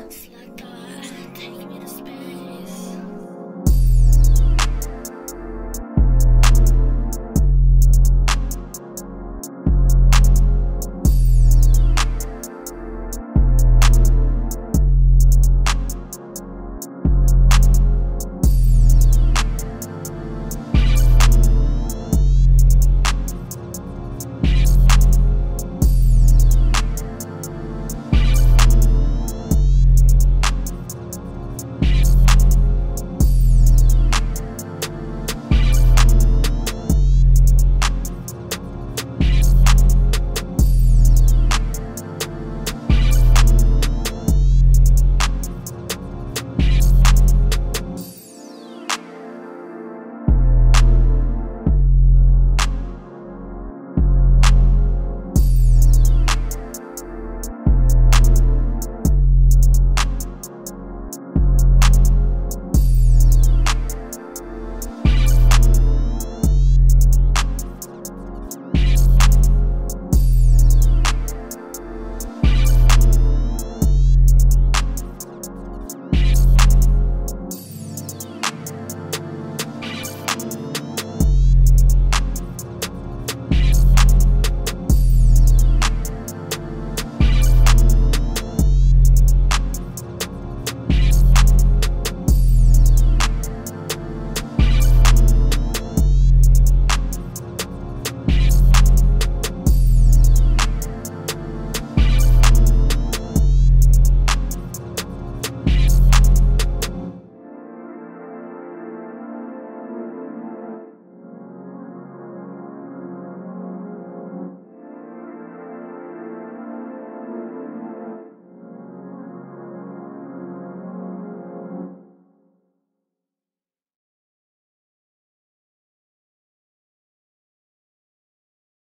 i see.